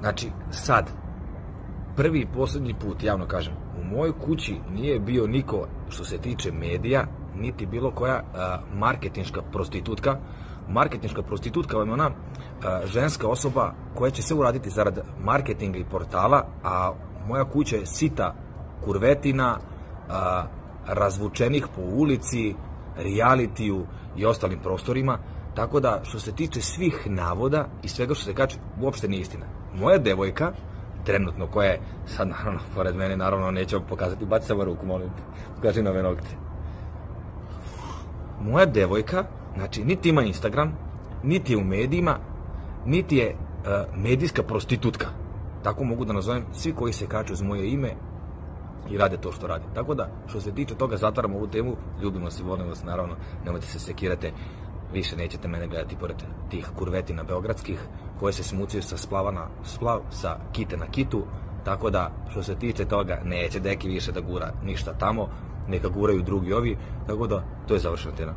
Znači, sad, prvi i posljednji put, javno kažem, u mojoj kući nije bio niko što se tiče medija, niti bilo koja a, marketinška prostitutka. Marketinška prostitutka vam je ona a, ženska osoba koja će sve uraditi zarad marketinga i portala, a moja kuća je sita kurvetina, a, razvučenih po ulici, realitiju i ostalim prostorima, tako da što se tiče svih navoda i svega što se kaže, uopšte nije istina. Moja devojka, trenutno koja je, sad naravno, pored mene, naravno neće vam pokazati, baci samo ruku, molim te, pokaži nove nokte. Moja devojka, znači, niti ima Instagram, niti je u medijima, niti je uh, medijska prostitutka. Tako mogu da nazovem svi koji se kaču uz moje ime i rade to što rade. Tako da, što se tiče toga, zatvaram ovu temu, ljubimo se, volimo vas, naravno, nemojte se sekirate, više nećete mene gledati pored tih kurvetina beogradskih, koje se smucaju sa splava na splav, sa kite na kitu, tako da, što se tiče toga, neće deki više da gura ništa tamo, neka guraju drugi ovi, tako da, to je završena tema.